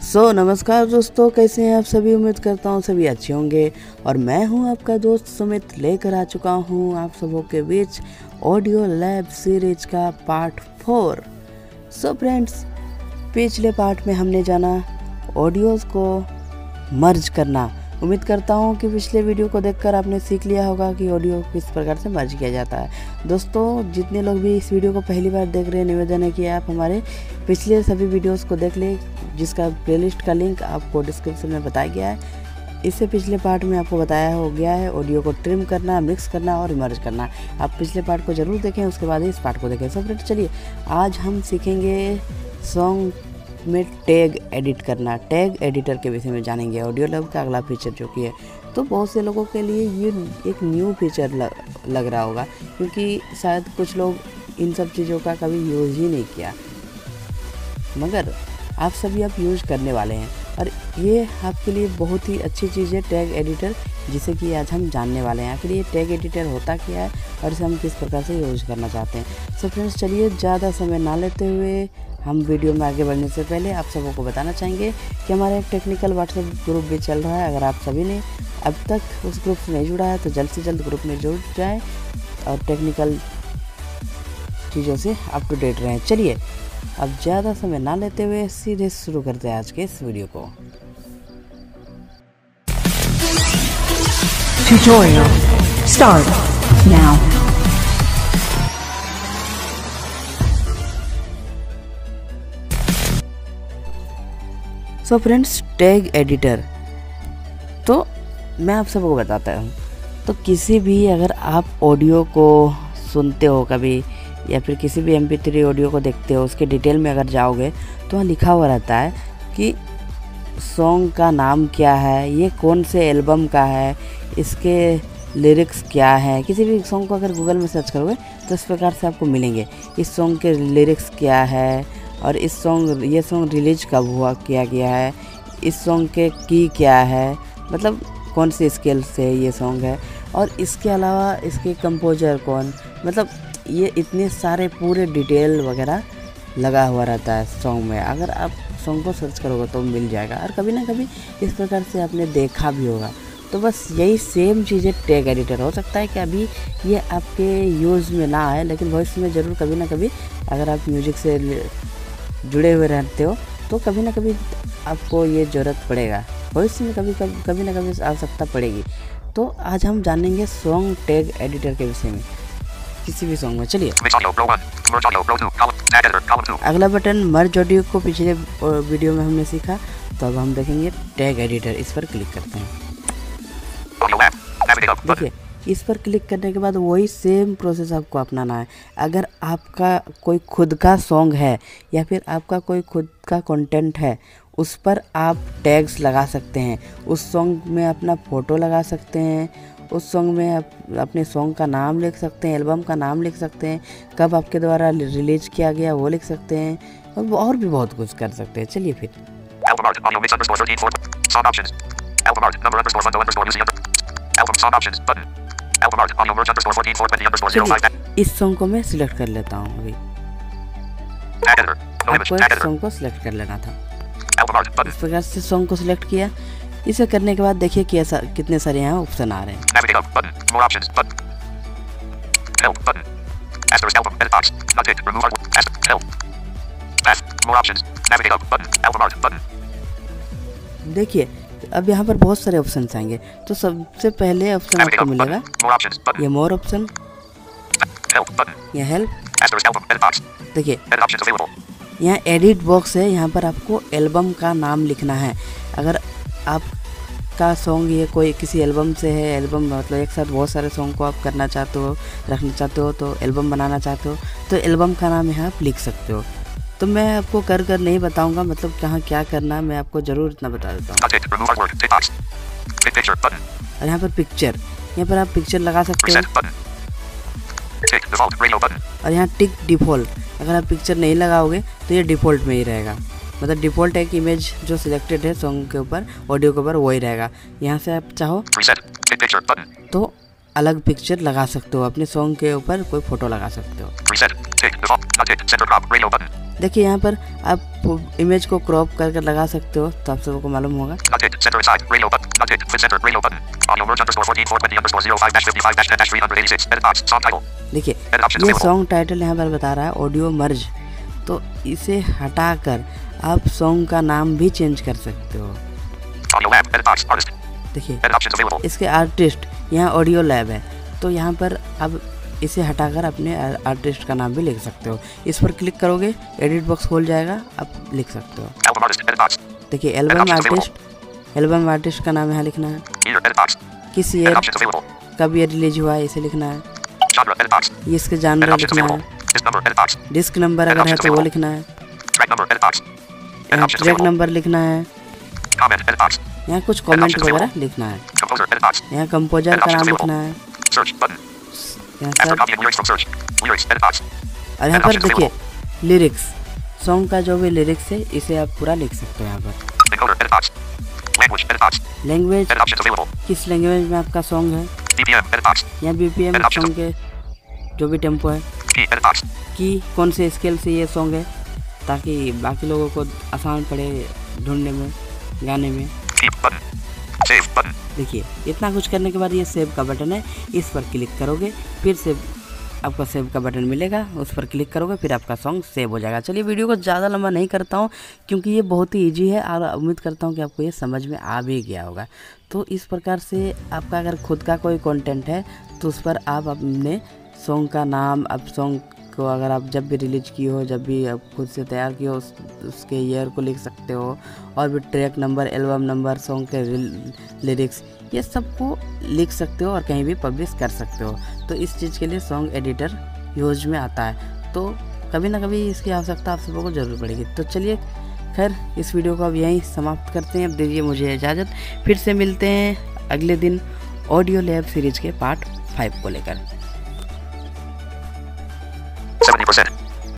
सो so, नमस्कार दोस्तों कैसे हैं आप सभी? उम्मीद करता हूँ सभी अच्छे होंगे। और मैं हूँ आपका दोस्त सुमित लेकर आ चुका हूँ आप सबों के बीच ऑडियो लैब सीरीज़ का पार्ट फोर सो फ्रेंड्स पिछले पार्ट में हमने जाना ऑडियोज़ को मर्ज करना। उम्मीद करता हूँ कि पिछले वीडियो को देखकर आपने सीख लिया होगा कि ऑडियो किस प्रकार से मर्ज किया जाता है। दोस्तों, जितने लोग भी इस वीडियो को पहली बार देख रहे हैं, निवेदन है कि आप हमारे पिछले सभी वीडियोस को देख लें, जिसका प्लेलिस्ट का लिंक आपको डिस्क्रिप्शन में बताया गया है। इससे पिछले पार्ट में आपको बताया हो गया है, ऑडियो को ट्रिम करना, मिक्स करना और मर्ज करना। आप पिछले पार्ट को ज़रूर देखें, उसके बाद इस पार्ट को देखें। सब चलिए, आज हम सीखेंगे सॉन्ग में टैग एडिट करना। टैग एडिटर के विषय में जानेंगे ऑडियो लैब का अगला फीचर जो कि है। तो बहुत से लोगों के लिए ये एक न्यू फीचर लग, लग रहा होगा क्योंकि शायद कुछ लोग इन सब चीज़ों का कभी यूज़ ही नहीं किया। मगर आप सभी आप यूज़ करने वाले हैं। और ये आपके लिए बहुत ही अच्छी चीज़ है टैग एडिटर जिसे कि आज हम जानने वाले हैं। आखिर ये टैग एडिटर होता क्या है और इसे हम किस प्रकार से यूज़ करना चाहते हैं। सो फ्रेंड्स चलिए ज़्यादा समय ना लेते हुए हम वीडियो में आगे बढ़ने से पहले आप सबों को बताना चाहेंगे कि हमारा एक टेक्निकल व्हाट्सएप ग्रुप भी चल रहा है अगर आप सभी ने अब तक उस ग्रुप से नहीं जुड़ा है तो जल्द से जल्द ग्रुप में जुड़ जाए और टेक्निकल चीज़ों से अप टू डेट रहें चलिए, अब ज़्यादा समय ना लेते हुए सीधे शुरू करते हैं आज के इस वीडियो को Tutorial. Start now. So friends, tag editor. तो मैं आप सबको बताता हूँ तो किसी भी अगर आप ऑडियो को सुनते हो कभी, या फिर किसी भी एम पी ऑडियो को देखते हो, उसके डिटेल में अगर जाओगे तो वहाँ लिखा हुआ रहता है कि सॉन्ग का नाम क्या है, ये कौन से एल्बम का है, इसके लिरिक्स क्या है, किसी भी सॉन्ग को अगर गूगल में सर्च करोगे तो इस प्रकार से आपको मिलेंगे। इस सॉन्ग के लिरिक्स क्या है और इस सॉन्ग ये सॉन्ग रिलीज़ कब हुआ, किया गया है? इस सॉन्ग के की क्या है? मतलब कौन से स्केल से ये सॉन्ग है? और इसके अलावा इसके कंपोजर कौन? मतलब ये इतने सारे पूरे डिटेल वगैरह लगा हुआ रहता है सॉन्ग में। अगर आप सॉन्ग को सर्च करोगे तो मिल जाएगा। और कभी ना कभी इस प्रकार से आपने देखा भी होगा। तो बस यही सेम चीज़ें टैग एडिटर हो सकता है कि अभी ये आपके यूज़ में ना आए, लेकिन भविष्य में ज़रूर कभी ना कभी अगर आप म्यूज़िक से जुड़े हुए रहते हो तो कभी ना कभी आपको ये ज़रूरत पड़ेगा। भविष्य में कभी कभी कभी ना कभी आवश्यकता पड़ेगी। तो आज हम जानेंगे सॉन्ग टैग एडिटर के विषय में। किसी भी सॉन्ग में, चलिए। अगला बटन मर्ज ऑडियो को पिछले वीडियो में हमने सीखा। तो अब हम देखेंगे टैग एडिटर इस पर क्लिक करते हैं। देखिए इस पर क्लिक करने के बाद वही सेम प्रोसेस आपको अपनाना है। अगर आपका कोई खुद का सॉन्ग है या फिर आपका कोई खुद का कंटेंट है, उस पर आप टैग्स लगा सकते हैं। उस सॉन्ग में अपना फ़ोटो लगा सकते हैं। उस सॉन्ग में आप अपने सॉन्ग का नाम लिख सकते हैं एल्बम का नाम लिख सकते हैं। कब आपके द्वारा रिलीज़ किया गया वो लिख सकते हैं। और और भी बहुत कुछ कर सकते हैं। चलिए फिर। इस सॉन्ग को मैं सिलेक्ट कर लेता हूँ अभी। आपको इस सॉन्ग को सिलेक्ट कर लेना था। इस प्रकार से सॉन्ग को सिलेक्ट किया। इसे करने के बाद देखिए कि ऐसा कितने सारे यहाँ ऑप्शन आ रहे हैं। देखिए अब यहाँ पर बहुत सारे ऑप्शन आएँगे। तो सबसे पहले ऑप्शन आपको मिलेगा. ये मोर ऑप्शन या हेल्प. देखिए. यहाँ एडिट बॉक्स है। यहाँ पर आपको एल्बम का नाम लिखना है। अगर आपका सॉन्ग ये कोई किसी एल्बम से है एल्बम मतलब एक साथ बहुत सारे सॉन्ग को आप करना चाहते हो रखना चाहते हो तो एल्बम बनाना चाहते हो तो एल्बम का नाम यहाँ आप लिख सकते हो। तो मैं आपको कर कर नहीं बताऊँगा मतलब कहाँ क्या करना है मैं आपको ज़रूर इतना बता देता हूँ. और यहाँ पर पिक्चर यहाँ पर आप पिक्चर लगा सकते हो. और यहाँ टिक डिफ़ॉल्ट अगर आप पिक्चर नहीं लगाओगे तो ये डिफ़ॉल्ट में ही रहेगा। मतलब डिफ़ॉल्ट एक इमेज जो सिलेक्टेड है सॉन्ग के ऊपर ऑडियो के ऊपर वही रहेगा। यहाँ से आप चाहो. तो अलग पिक्चर लगा सकते हो अपने सॉन्ग के ऊपर कोई फ़ोटो लगा सकते हो। देखिए यहाँ पर आप इमेज को क्रॉप करके कर लगा सकते हो तो आप सबको मालूम होगा। देखिए सॉन्ग टाइटल यहाँ पर बता रहा है ऑडियो मर्ज तो इसे हटाकर आप सॉन्ग का नाम भी चेंज कर सकते हो। देखिए इसके आर्टिस्ट यहाँ ऑडियो लैब है। तो यहाँ पर आप इसे हटाकर अपने आर्टिस्ट का नाम भी लिख सकते हो। इस पर क्लिक करोगे एडिट बॉक्स खोल जाएगा आप लिख सकते हो. देखिए एल्बम आर्टिस्ट एल्बम आर्टिस्ट का नाम यहाँ लिखना है. किस ईयर कब ईयर रिलीज़ हुआ है इसे लिखना है. ये इसके जानवर लिखना है. डिस्क नंबर अगर है तो वो लिखना है। ट्रैक नंबर लिखना है. यहाँ कुछ कमेंट वगैरह लिखना है. यहाँ कंपोजर का नाम लिखना है। और यहाँ पर देखिए लिरिक्स सॉन्ग का जो भी लिरिक्स है इसे आप पूरा लिख सकते हो यहाँ पर। लैंग्वेज किस लैंग्वेज में आपका सॉन्ग है? यहाँ बी पी एम सॉन्ग के जो भी टेंपो है। कि कौन से स्केल से ये सॉन्ग है? ताकि बाकी लोगों को आसान पड़े ढूँढने में गाने में। Save button. देखिए, इतना कुछ करने के बाद ये सेव का बटन है, इस पर क्लिक करोगे, फिर से आपका सेव का बटन मिलेगा, उस पर क्लिक करोगे, फिर आपका सॉन्ग सेव हो जाएगा चलिए, वीडियो को ज़्यादा लंबा नहीं करता हूँ, क्योंकि ये बहुत ही ईजी है और उम्मीद करता हूँ कि आपको ये समझ में आ भी गया होगा तो इस प्रकार से आपका अगर खुद का कोई कंटेंट है तो उस पर आप अपने सॉन्ग का नाम अब सॉन्ग को अगर आप जब भी रिलीज़ की हो जब भी आप खुद से तैयार किए हो उस, उसके ईयर को लिख सकते हो और भी track number album number song के लिरिक्स ये सबको लिख सकते हो और कहीं भी पब्लिश कर सकते हो। तो इस चीज़ के लिए सॉन्ग एडिटर यूज़ में आता है। तो कभी ना कभी इसकी आवश्यकता आप सबों को ज़रूर पड़ेगी। तो चलिए खैर इस वीडियो को अब यहीं समाप्त करते हैं। अब दीजिए मुझे इजाज़त। फिर से मिलते हैं अगले दिन ऑडियो लैब सीरीज़ के पार्ट फाइव को लेकर।